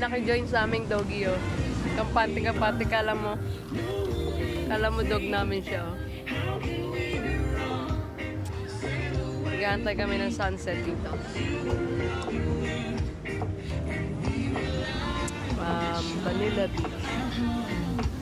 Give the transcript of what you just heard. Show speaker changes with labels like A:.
A: naki-join sa aming doggy, oh. Kampante-kampante, kala mo. Kala mo dog namin siya, oh. Nag-aantay kami ng sunset dito. Um, Vanilla Beach.